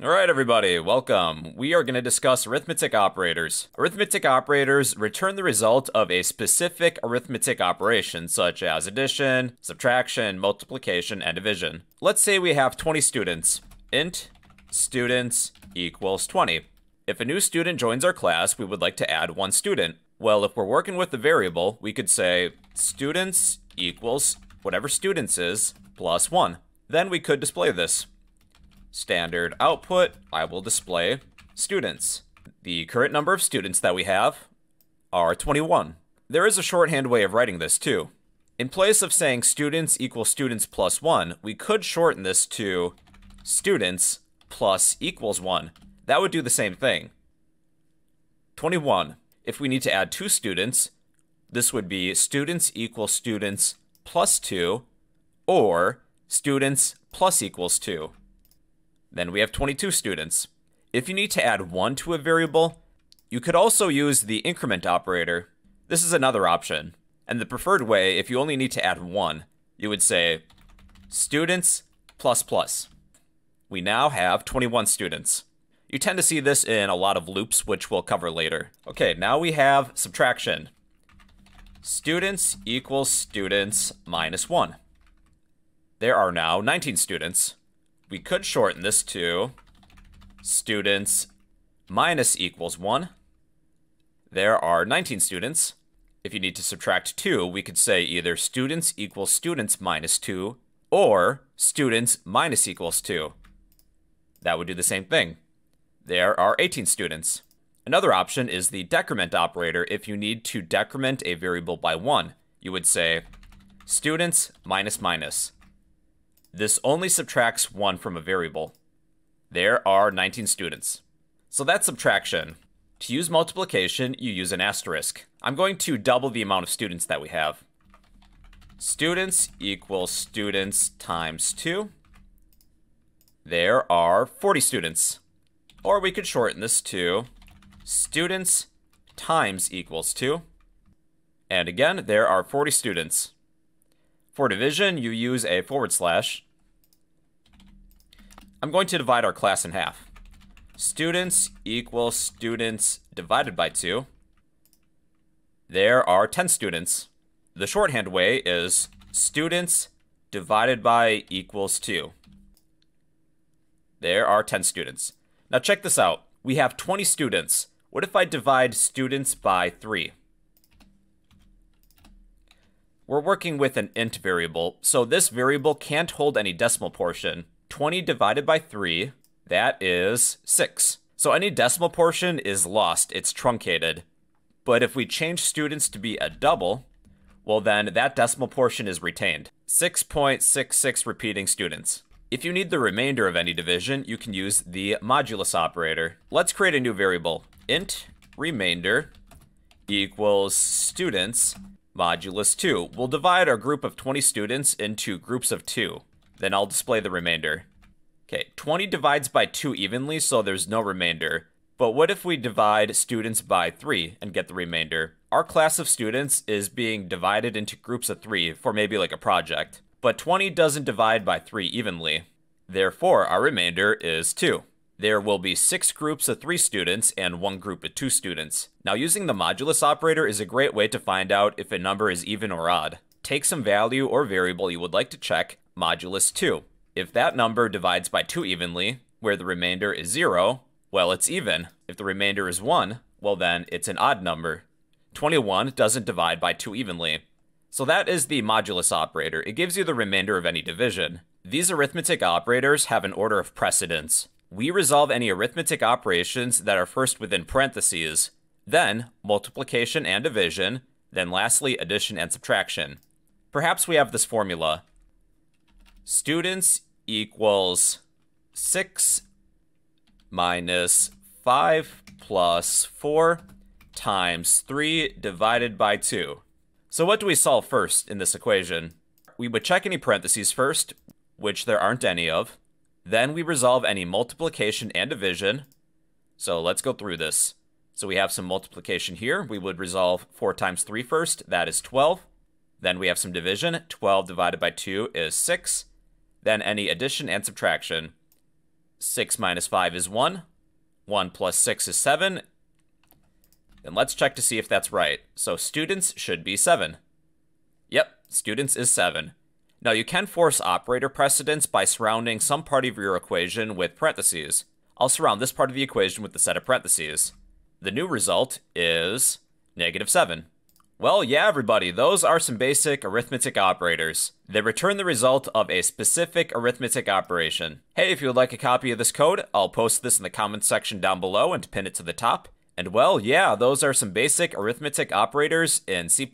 All right, everybody, welcome. We are going to discuss arithmetic operators. Arithmetic operators return the result of a specific arithmetic operation, such as addition, subtraction, multiplication, and division. Let's say we have 20 students. int students equals 20. If a new student joins our class, we would like to add one student. Well, if we're working with the variable, we could say students equals whatever students is plus 1. Then we could display this standard output, I will display students. The current number of students that we have are 21. There is a shorthand way of writing this too. In place of saying students equals students plus 1, we could shorten this to students plus equals 1. That would do the same thing. 21. If we need to add two students, this would be students equals students plus 2, or students plus equals 2. Then we have 22 students. If you need to add 1 to a variable, you could also use the increment operator. This is another option. And the preferred way, if you only need to add 1, you would say students plus plus. We now have 21 students. You tend to see this in a lot of loops, which we'll cover later. Okay, now we have subtraction. Students equals students minus 1. There are now 19 students we could shorten this to students minus equals 1. There are 19 students. If you need to subtract 2, we could say either students equals students minus 2 or students minus equals 2. That would do the same thing. There are 18 students. Another option is the decrement operator if you need to decrement a variable by 1. You would say students minus minus. This only subtracts 1 from a variable. There are 19 students. So that's subtraction. To use multiplication, you use an asterisk. I'm going to double the amount of students that we have. Students equals students times 2. There are 40 students. Or we could shorten this to students times equals 2. And again, there are 40 students. For division, you use a forward slash. I'm going to divide our class in half. Students equals students divided by 2. There are 10 students. The shorthand way is students divided by equals 2. There are 10 students. Now check this out. We have 20 students. What if I divide students by 3? We're working with an int variable, so this variable can't hold any decimal portion. 20 divided by 3, that is 6. So any decimal portion is lost, it's truncated. But if we change students to be a double, well then that decimal portion is retained. 6.66 repeating students. If you need the remainder of any division, you can use the modulus operator. Let's create a new variable. int remainder equals students modulus 2. We'll divide our group of 20 students into groups of 2. Then I'll display the remainder. Okay, 20 divides by 2 evenly, so there's no remainder. But what if we divide students by 3 and get the remainder? Our class of students is being divided into groups of 3 for maybe like a project. But 20 doesn't divide by 3 evenly. Therefore, our remainder is 2 there will be six groups of three students and one group of two students. Now, using the modulus operator is a great way to find out if a number is even or odd. Take some value or variable you would like to check, modulus 2. If that number divides by 2 evenly, where the remainder is 0, well, it's even. If the remainder is 1, well, then it's an odd number. 21 doesn't divide by 2 evenly. So that is the modulus operator. It gives you the remainder of any division. These arithmetic operators have an order of precedence we resolve any arithmetic operations that are first within parentheses, then multiplication and division, then lastly addition and subtraction. Perhaps we have this formula. Students equals 6 minus 5 plus 4 times 3 divided by 2. So what do we solve first in this equation? We would check any parentheses first, which there aren't any of. Then we resolve any multiplication and division. So let's go through this. So we have some multiplication here. We would resolve 4 times 3 first. That is 12. Then we have some division. 12 divided by 2 is 6. Then any addition and subtraction. 6 minus 5 is 1. 1 plus 6 is 7. Then let's check to see if that's right. So students should be 7. Yep, students is 7. Now you can force operator precedence by surrounding some part of your equation with parentheses. I'll surround this part of the equation with the set of parentheses. The new result is negative 7. Well, yeah, everybody, those are some basic arithmetic operators. They return the result of a specific arithmetic operation. Hey, if you would like a copy of this code, I'll post this in the comments section down below and pin it to the top. And well, yeah, those are some basic arithmetic operators in C++.